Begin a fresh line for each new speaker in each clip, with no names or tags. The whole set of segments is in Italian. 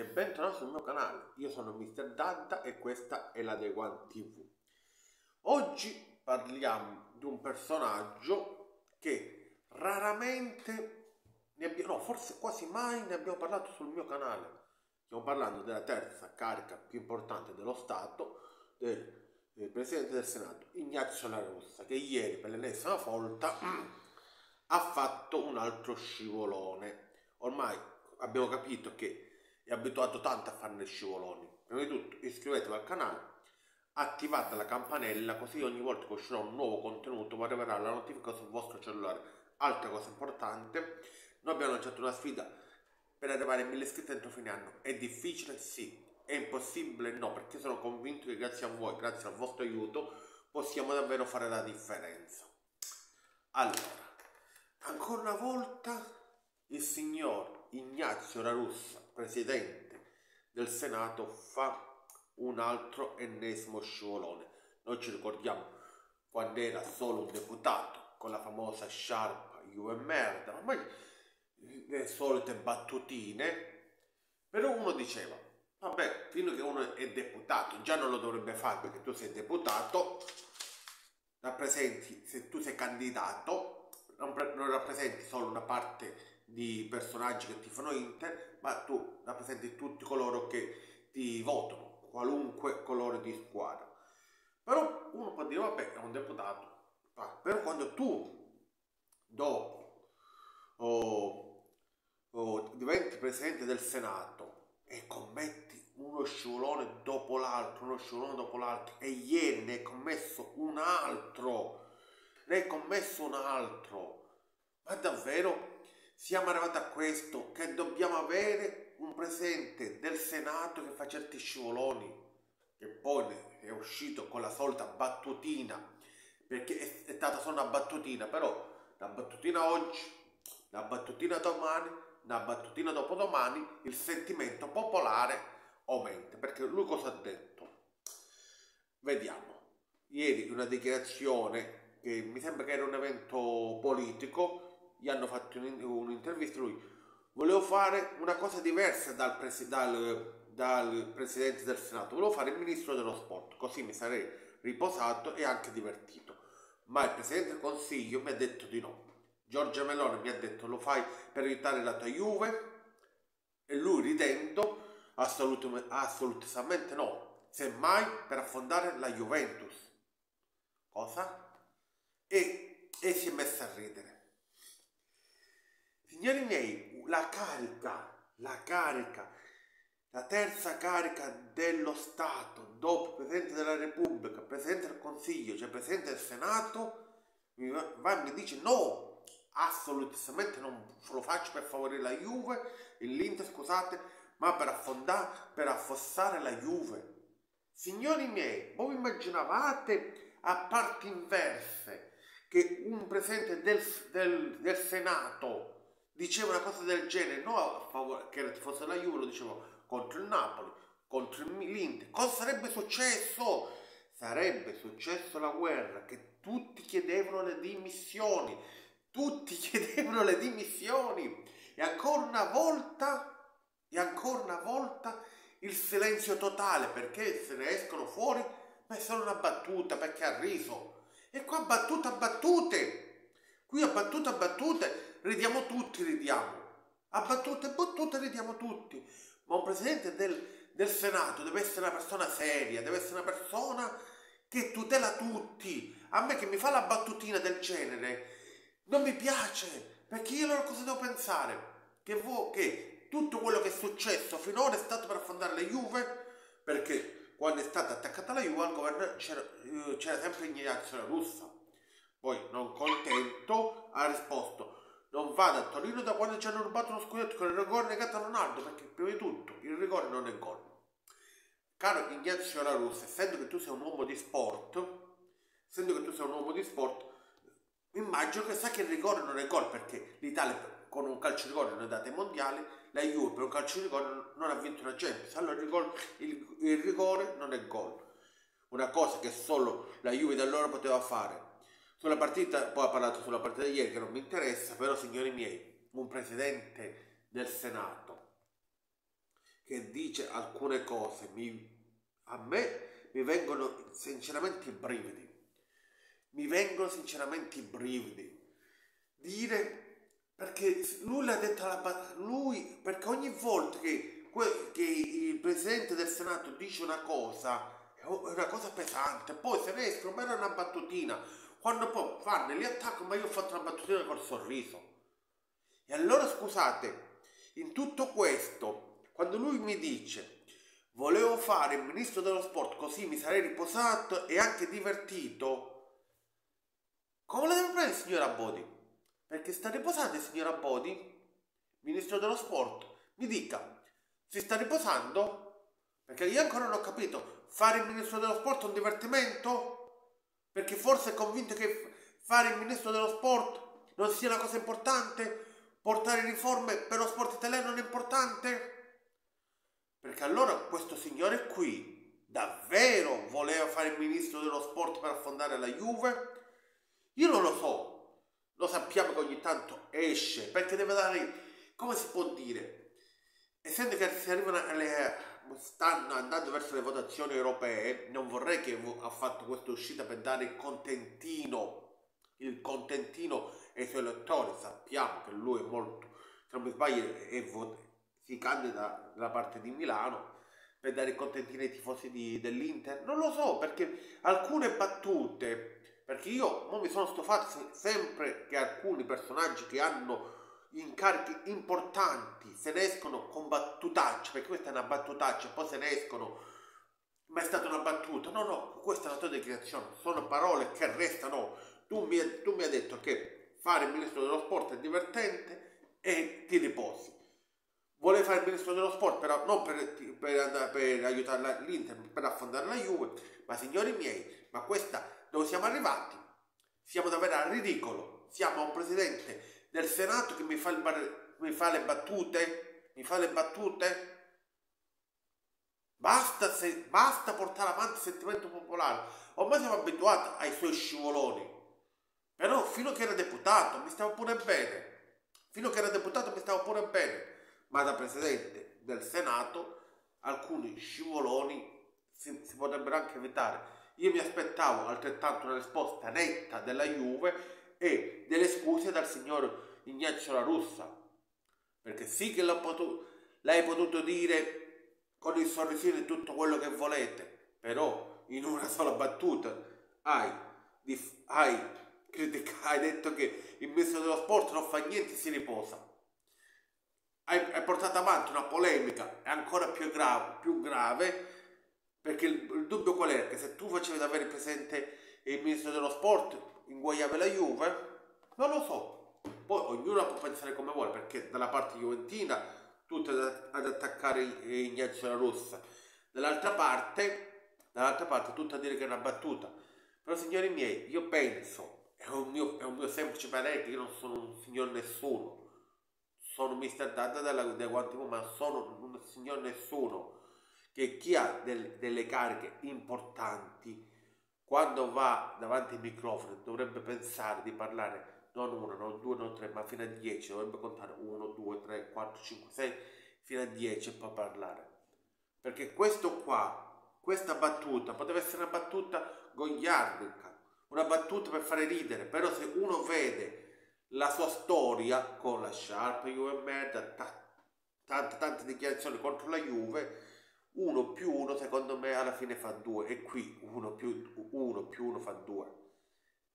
e bentornato sul mio canale. Io sono Mr. Danta e questa è la The TV. Oggi parliamo di un personaggio che raramente ne abbiamo, no, forse quasi mai ne abbiamo parlato sul mio canale. Stiamo parlando della terza carica più importante dello Stato, del, del Presidente del Senato, Ignazio La Russa, che ieri per l'ennesima volta ha fatto un altro scivolone. Ormai abbiamo capito che è abituato tanto a fare le scivoloni. Prima di tutto iscrivetevi al canale, attivate la campanella così ogni volta che uscirà un nuovo contenuto vi arriverà la notifica sul vostro cellulare. Altra cosa importante, noi abbiamo lanciato una sfida per arrivare a 1000 iscritti entro fine anno. È difficile? Sì. È impossibile? No, perché sono convinto che grazie a voi, grazie al vostro aiuto, possiamo davvero fare la differenza. Allora, ancora una volta il signor Ignazio La Russa, presidente del Senato, fa un altro ennesimo scivolone. Noi ci ricordiamo quando era solo un deputato con la famosa sciarpa Juve merda, ormai le solite battutine, però uno diceva, vabbè, fino che uno è deputato, già non lo dovrebbe fare perché tu sei deputato, rappresenti, se tu sei candidato, non rappresenti solo una parte di personaggi che ti fanno Inter, ma tu rappresenti tutti coloro che ti votano, qualunque colore di squadra. Però uno può dire, vabbè, è un deputato, però quando tu dopo oh, oh, diventi presidente del Senato e commetti uno scivolone dopo l'altro, uno scivolone dopo l'altro, e ieri ne hai commesso un altro, ne hai commesso un altro, ma davvero siamo arrivati a questo, che dobbiamo avere un presidente del Senato che fa certi scivoloni, che poi è uscito con la solita battutina, perché è stata solo una battutina, però la battutina oggi, la battutina domani, la battutina dopodomani, il sentimento popolare aumenta, perché lui cosa ha detto? Vediamo, ieri una dichiarazione che mi sembra che era un evento politico, gli hanno fatto un'intervista lui volevo fare una cosa diversa dal, presi dal, dal, presidente del senato volevo fare il ministro dello sport così mi sarei riposato e anche divertito. Ma il presidente del consiglio mi ha detto di no. Giorgia Meloni mi ha detto lo fai per aiutare la tua Juve? E lui ridendo assolut assolutamente no semmai per affondare la Juventus. Cosa? e, e si è messa a ridere Signori miei, la carica, la carica, la terza carica dello Stato, dopo Presidente della Repubblica, Presidente del Consiglio, cioè Presidente del Senato, mi va e mi dice no, assolutamente non lo faccio per favorire la Juve, l'Inter, scusate, ma per affondare, per affossare la Juve. Signori miei, voi immaginavate a parti inverse che un Presidente del, del, del Senato diceva una cosa del genere, no a favore, che tifoso della Juve, lo dicevo contro il Napoli, contro l'Inter. Cosa sarebbe successo? Sarebbe successo la guerra, che tutti chiedevano le dimissioni, tutti chiedevano le dimissioni. E ancora una volta, e ancora una volta, il silenzio totale, perché se ne escono fuori, ma è solo una battuta, perché ha riso. E qua battuta battute. Qui a battuta battute ridiamo tutti, ridiamo. A battute e battute ridiamo tutti. Ma un presidente del, del Senato deve essere una persona seria, deve essere una persona che tutela tutti. A me che mi fa la battutina del genere non mi piace, perché io allora cosa devo pensare? Che, vo- che tutto quello che è successo finora è stato per affondare le Juve? Perché quando è stata attaccata la Juve al governo c'era, eh, c'era sempre Ignazio Russa. Poi, non contento, ha risposto non vado a Torino da quando ci hanno rubato lo scudetto con il rigore negato a Ronaldo, perché prima di tutto il rigore non è gol. Caro Ignazio La Russa, essendo che tu sei un uomo di sport, essendo che tu sei un uomo di sport, immagino che sai che il rigore non è gol, perché l'Italia con un calcio di rigore non è data ai mondiali, la Juve per un calcio di rigore non ha vinto una Champions, allora il rigore, il, il rigore non è gol. Una cosa che solo la Juve da allora poteva fare sulla partita, poi ha parlato sulla partita di ieri che non mi interessa, però signori miei, un presidente del Senato che dice alcune cose, mi, a me mi vengono sinceramente i brividi. Mi vengono sinceramente i brividi. Dire perché lui l'ha detto alla lui perché ogni volta che, che il presidente del Senato dice una cosa è una cosa pesante, poi se ne escono, ma era una battutina, quando poi fanno gli attacchi, ma io ho fatto una battutina col sorriso. E allora scusate, in tutto questo, quando lui mi dice volevo fare il ministro dello sport così mi sarei riposato e anche divertito, come la deve prendere signora Bodi? Perché sta riposando signora Bodi, ministro dello sport? Mi dica, si sta riposando? Perché io ancora non ho capito, fare il ministro dello sport è un divertimento? Perché forse è convinto che fare il ministro dello sport non sia una cosa importante? Portare riforme per lo sport italiano non è importante? Perché allora questo signore qui davvero voleva fare il ministro dello sport per affondare la Juve? Io non lo so, lo sappiamo che ogni tanto esce, perché deve dare, come si può dire, essendo che si arrivano alle, stanno andando verso le votazioni europee, non vorrei che ha fatto questa uscita per dare il contentino, il contentino ai suoi elettori, sappiamo che lui è molto, se non mi sbaglio, è, vot- si candida dalla parte di Milano per dare contentino ai tifosi dell'Inter? Non lo so, perché alcune battute, perché io mi sono stufato sempre che alcuni personaggi che hanno incarichi importanti se ne escono con battutacce, perché questa è una battutaccia, poi se ne escono ma è stata una battuta. No, no, questa è una tua dichiarazione, sono parole che restano. Tu mi, tu mi hai detto che fare il ministro dello sport è divertente e ti riposi. Vuole fare il ministro dello sport però non per, per, per aiutare l'Inter, per affondare la Juve, ma signori miei, ma questa dove siamo arrivati? Siamo davvero al ridicolo. Siamo un presidente del Senato che mi fa, il, mi fa le battute, mi fa le battute. Basta, se, basta portare avanti il sentimento popolare. Ormai siamo abituati ai suoi scivoloni. Però fino che era deputato mi stava pure bene. Fino che era deputato mi stava pure bene. Ma da presidente del Senato alcuni scivoloni si, si potrebbero anche evitare. Io mi aspettavo altrettanto una risposta netta della Juve e delle scuse dal signor Ignazio La Russa. Perché sì che potuto, l'hai potuto dire con il sorrisino e tutto quello che volete, però in una sola battuta hai, hai hai detto che il ministro dello sport non fa niente, si riposa. Hai, hai portato avanti una polemica ancora più grave, più grave perché il, il, dubbio qual è? Che se tu facevi avere presente il ministro dello sport, inguagliavi la Juve? Non lo so. Poi ognuno può pensare come vuole, perché dalla parte juventina tutti ad, attaccare Ignazio La Rossa, dall'altra parte, dall'altra parte tutto a dire che è una battuta. Però signori miei, io penso è un, mio, è un mio semplice parere che io non sono un signor nessuno. Sono mister Dada della, della Guantimo, ma sono un signor nessuno. Che chi ha del, delle cariche importanti, quando va davanti ai microfoni, dovrebbe pensare di parlare non uno, non due, non tre, ma fino a dieci. Dovrebbe contare uno, due, tre, quattro, cinque, sei, fino a dieci e poi parlare. Perché questo qua, questa battuta, poteva essere una battuta gogliardica una battuta per fare ridere, però se uno vede la sua storia con la Sharp, Juve merda, tante tante dichiarazioni contro la Juve, uno più uno secondo me alla fine fa due e qui uno più uno più uno fa due.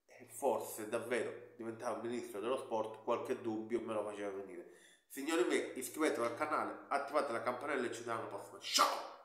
E forse davvero diventare un ministro dello sport qualche dubbio me lo faceva venire. Signori miei, iscrivetevi al canale, attivate la campanella e ci vediamo alla prossima. Ciao!